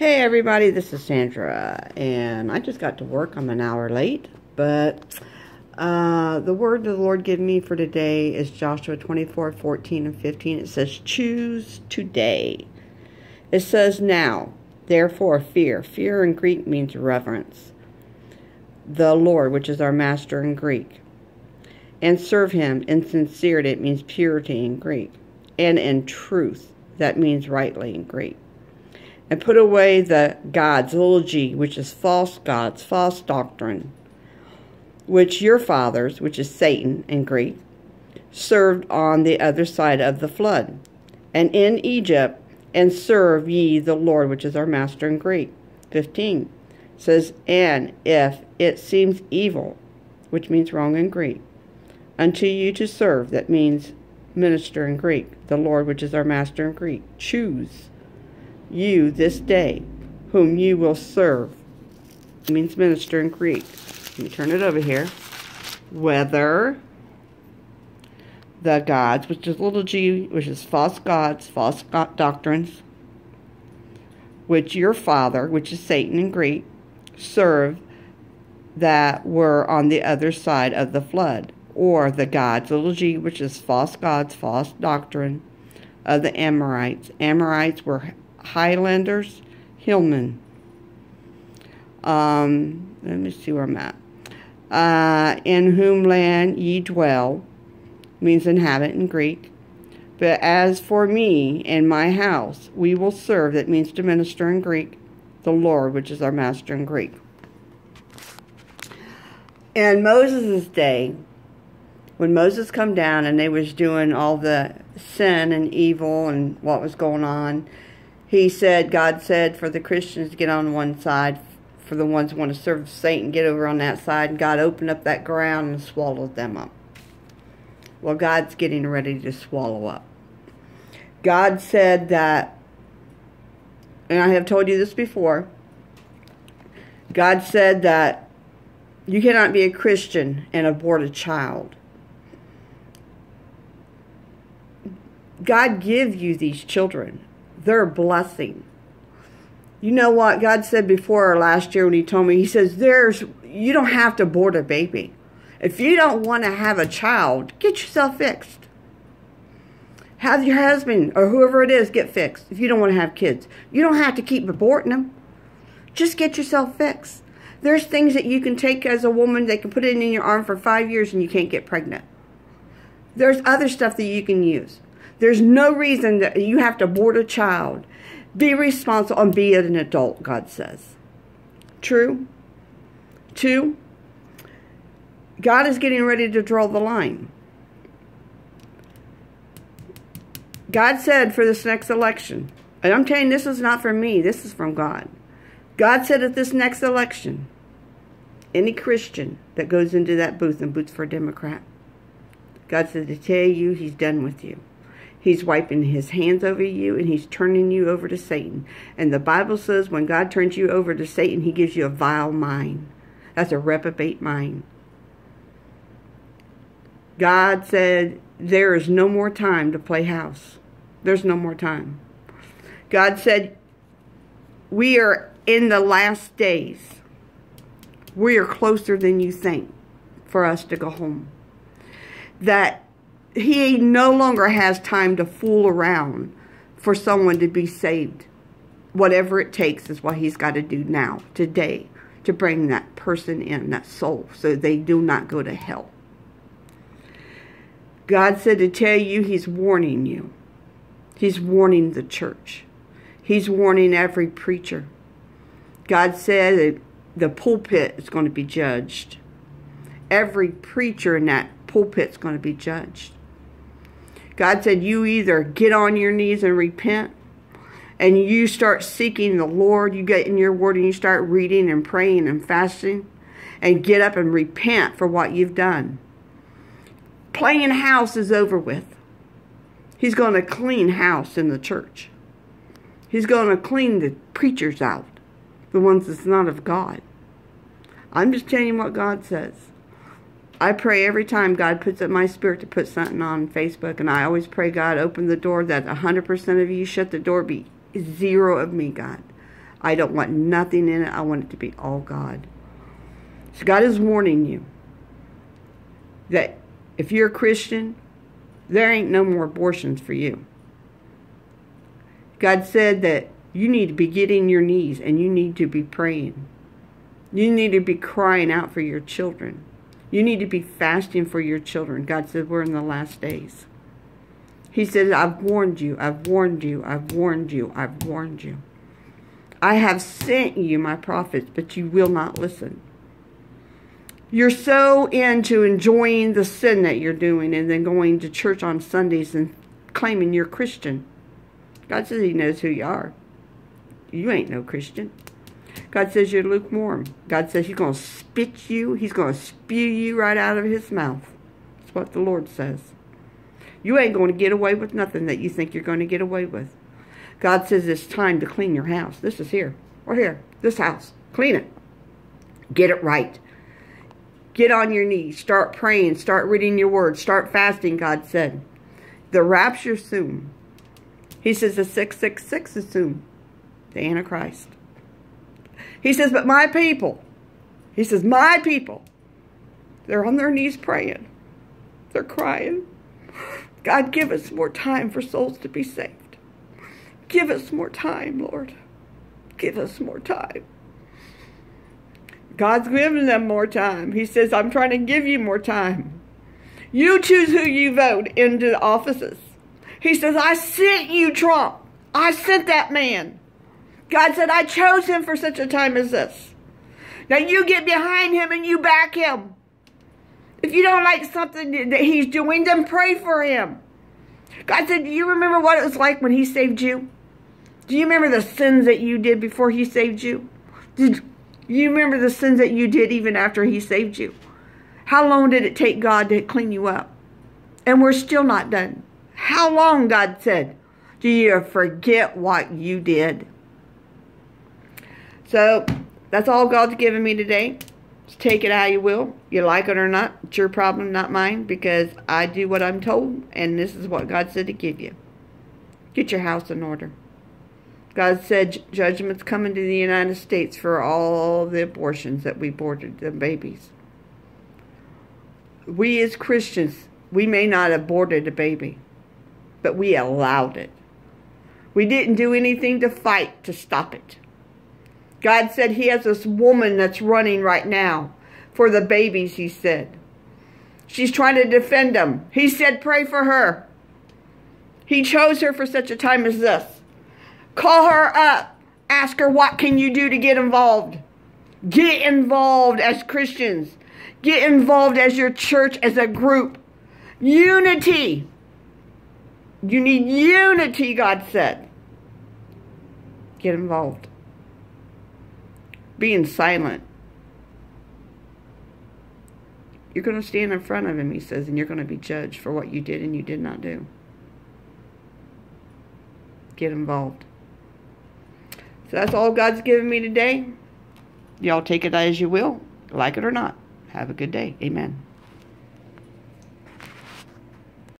Hey everybody, this is Sandra, and I just got to work. I'm an hour late, but uh, the word the Lord gave me for today is Joshua 24, 14, and 15. It says, Choose today. It says, Now, therefore, fear. Fear in Greek means reverence. The Lord, which is our master in Greek. And serve him in sincerity, it means purity in Greek. And in truth, that means rightly in Greek and put away the gods, little g, which is false gods, false doctrine, which your fathers, which is Satan in Greek, served on the other side of the flood, and in Egypt, and serve ye the Lord, which is our master in Greek. 15 says, And if it seems evil, which means wrong in Greek, unto you to serve, that means minister in Greek, the Lord, which is our master in Greek, choose you this day whom you will serve. It means minister in Greek. Let me turn it over here. Whether the gods, which is little g, which is false gods, false doctrines, which your father, which is Satan in Greek, served that were on the other side of the flood, or the gods, little g, which is false gods, false doctrine of the Amorites. Amorites were Highlanders, Hillman. Um, let me see where I'm at. Uh, in whom land ye dwell, means inhabit in Greek. But as for me and my house, we will serve, that means to minister in Greek, the Lord, which is our master in Greek. In Moses' day, when Moses come down and they was doing all the sin and evil and what was going on, he said, God said for the Christians to get on one side, for the ones who want to serve Satan, get over on that side. And God opened up that ground and swallowed them up. Well, God's getting ready to swallow up. God said that, and I have told you this before, God said that you cannot be a Christian and abort a child. God give you these children they're a blessing. You know what God said before last year when he told me, he says, there's, you don't have to abort a baby. If you don't want to have a child, get yourself fixed. Have your husband or whoever it is get fixed if you don't want to have kids. You don't have to keep aborting them. Just get yourself fixed. There's things that you can take as a woman, they can put it in your arm for five years and you can't get pregnant. There's other stuff that you can use. There's no reason that you have to abort a child. Be responsible and be an adult, God says. True? Two, God is getting ready to draw the line. God said for this next election, and I'm telling you, this is not from me, this is from God. God said at this next election, any Christian that goes into that booth and boots for a Democrat, God said to tell you he's done with you. He's wiping his hands over you and he's turning you over to Satan. And the Bible says when God turns you over to Satan, he gives you a vile mind. That's a reprobate mind. God said there is no more time to play house. There's no more time. God said we are in the last days. We are closer than you think for us to go home. That he no longer has time to fool around for someone to be saved. Whatever it takes is what he's got to do now, today, to bring that person in, that soul, so they do not go to hell. God said to tell you he's warning you. He's warning the church. He's warning every preacher. God said that the pulpit is going to be judged. Every preacher in that pulpit is going to be judged. God said, you either get on your knees and repent, and you start seeking the Lord, you get in your word and you start reading and praying and fasting, and get up and repent for what you've done. Playing house is over with. He's going to clean house in the church. He's going to clean the preachers out, the ones that's not of God. I'm just telling you what God says. I pray every time God puts up my spirit to put something on Facebook, and I always pray, God, open the door that 100% of you shut the door, be zero of me, God. I don't want nothing in it. I want it to be all God. So God is warning you that if you're a Christian, there ain't no more abortions for you. God said that you need to be getting your knees and you need to be praying. You need to be crying out for your children. You need to be fasting for your children. God said we're in the last days. He said, I've warned you, I've warned you, I've warned you, I've warned you. I have sent you my prophets, but you will not listen. You're so into enjoying the sin that you're doing and then going to church on Sundays and claiming you're Christian. God says he knows who you are. You ain't no Christian. God says you're lukewarm. God says he's going to spit you. He's going to spew you right out of his mouth. That's what the Lord says. You ain't going to get away with nothing that you think you're going to get away with. God says it's time to clean your house. This is here. We're here. This house. Clean it. Get it right. Get on your knees. Start praying. Start reading your word. Start fasting, God said. The rapture soon. He says the 666 is soon. The Antichrist. He says, but my people. He says, my people. They're on their knees praying. They're crying. God, give us more time for souls to be saved. Give us more time, Lord. Give us more time. God's giving them more time. He says, I'm trying to give you more time. You choose who you vote into the offices. He says, I sent you, Trump. I sent that man. God said, I chose him for such a time as this. Now you get behind him and you back him. If you don't like something that he's doing, then pray for him. God said, do you remember what it was like when he saved you? Do you remember the sins that you did before he saved you? Did you remember the sins that you did even after he saved you? How long did it take God to clean you up? And we're still not done. How long, God said, do you forget what you did? So, that's all God's given me today. Just take it how you will. You like it or not, it's your problem, not mine, because I do what I'm told, and this is what God said to give you. Get your house in order. God said judgment's coming to the United States for all the abortions that we aborted the babies. We as Christians, we may not have aborted a baby, but we allowed it. We didn't do anything to fight to stop it. God said he has this woman that's running right now for the babies, he said. She's trying to defend them. He said, pray for her. He chose her for such a time as this. Call her up. Ask her, what can you do to get involved? Get involved as Christians. Get involved as your church, as a group. Unity. You need unity, God said. Get involved being silent. You're going to stand in front of him, he says, and you're going to be judged for what you did and you did not do. Get involved. So that's all God's given me today. Y'all take it as you will, like it or not. Have a good day. Amen.